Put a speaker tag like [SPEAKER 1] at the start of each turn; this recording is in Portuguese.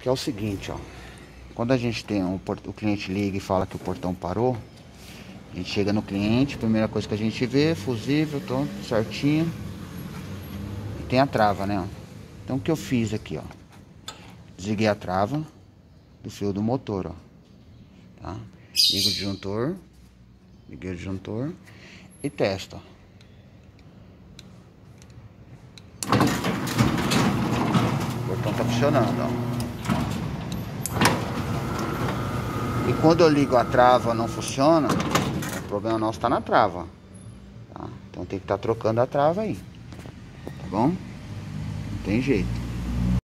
[SPEAKER 1] Que é o seguinte, ó. Quando a gente tem um, o cliente liga e fala que o portão parou, a gente chega no cliente, primeira coisa que a gente vê, fusível, tudo certinho. E tem a trava, né? Então o que eu fiz aqui, ó. Desliguei a trava do fio do motor, ó. Tá? Ligo o disjuntor. Liguei o disjuntor. E testo, ó. O portão tá funcionando, ó. E quando eu ligo a trava não funciona, o problema nosso está na trava. Tá? Então tem que estar tá trocando a trava aí. Tá bom? Não tem jeito.